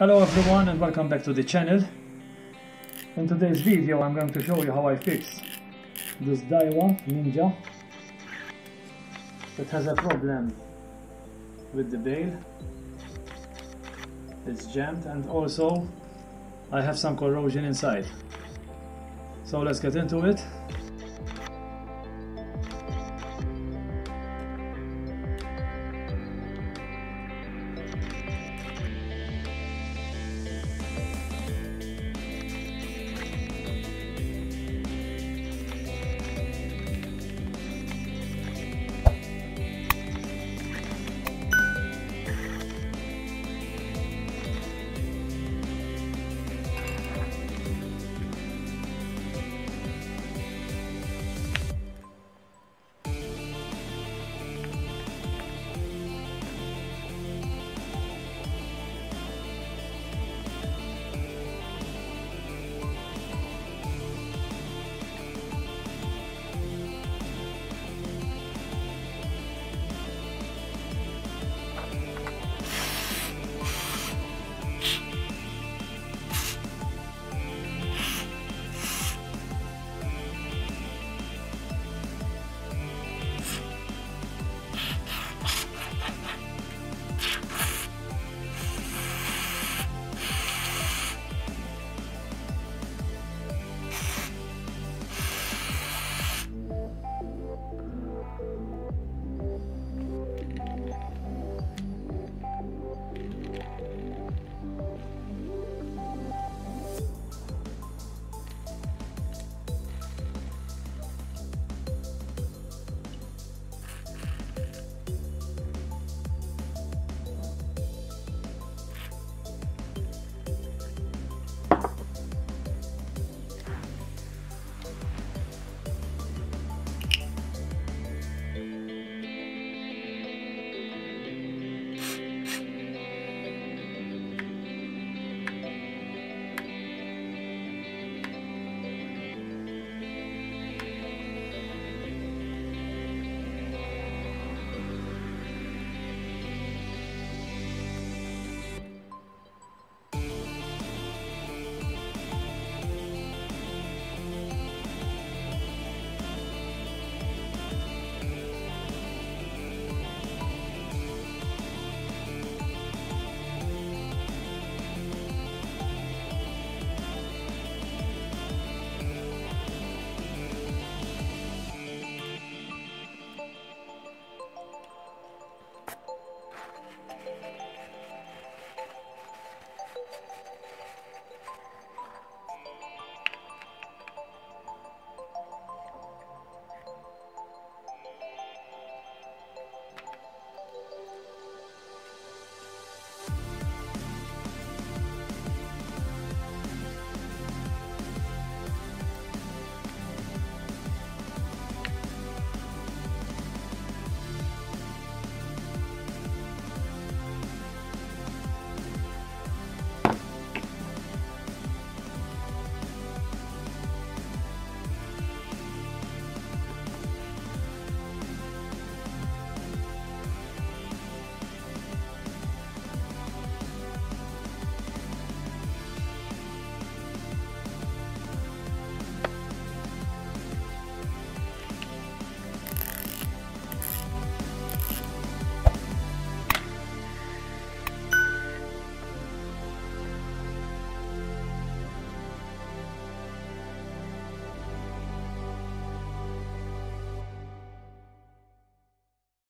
Hello everyone and welcome back to the channel. In today's video I'm going to show you how I fix this Daiwa Ninja that has a problem with the bail. It's jammed and also I have some corrosion inside. So let's get into it